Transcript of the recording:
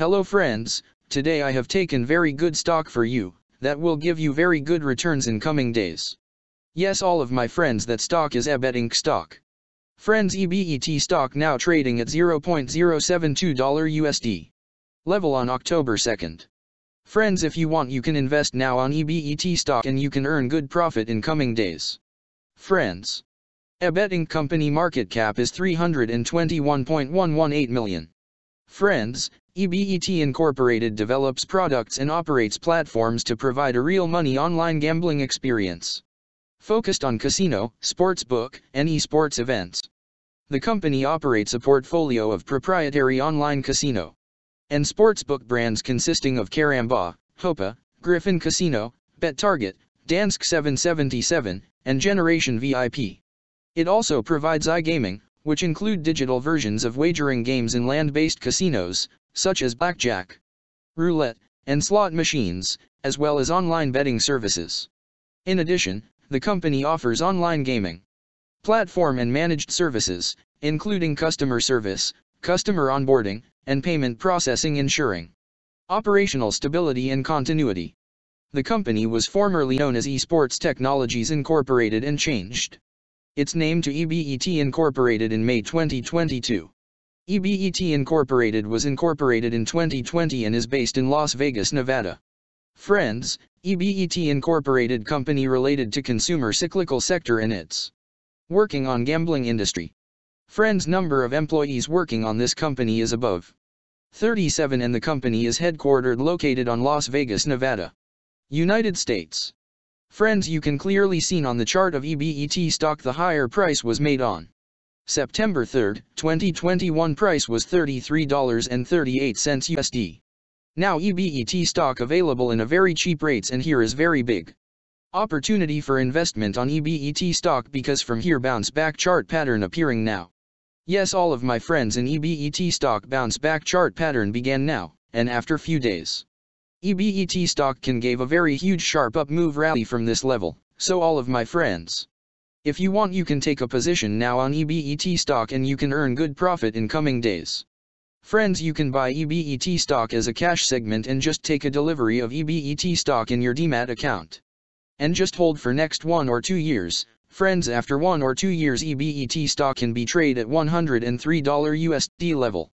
Hello friends, today I have taken very good stock for you, that will give you very good returns in coming days. Yes all of my friends that stock is EBET Inc. stock. Friends EBET stock now trading at $0.072 USD. Level on October 2nd. Friends if you want you can invest now on EBET stock and you can earn good profit in coming days. Friends. EBET Inc. company market cap is 321.118 million. Friends, EBET Incorporated develops products and operates platforms to provide a real money online gambling experience. Focused on casino, sportsbook, and esports events. The company operates a portfolio of proprietary online casino and sportsbook brands consisting of Karamba, Hopa, Griffon Casino, BetTarget, Dansk 777, and Generation VIP. It also provides iGaming, which include digital versions of wagering games in land-based casinos, such as blackjack, roulette, and slot machines, as well as online betting services. In addition, the company offers online gaming, platform and managed services, including customer service, customer onboarding, and payment processing ensuring operational stability and continuity. The company was formerly known as Esports Technologies Incorporated and changed its name to EBET Incorporated in May 2022. EBET Incorporated was incorporated in 2020 and is based in Las Vegas, Nevada. Friends, EBET Incorporated company related to consumer cyclical sector and its working on gambling industry. Friends number of employees working on this company is above 37 and the company is headquartered located on Las Vegas, Nevada. United States. Friends you can clearly seen on the chart of EBET stock the higher price was made on September 3, 2021 price was $33.38 USD. Now EBET stock available in a very cheap rates and here is very big opportunity for investment on EBET stock because from here bounce back chart pattern appearing now. Yes all of my friends in EBET stock bounce back chart pattern began now, and after few days. EBET stock can gave a very huge sharp up move rally from this level, so all of my friends. If you want you can take a position now on EBET stock and you can earn good profit in coming days. Friends you can buy EBET stock as a cash segment and just take a delivery of EBET stock in your demat account. And just hold for next one or two years, Friends after one or two years EBET stock can be traded at $103 USD level.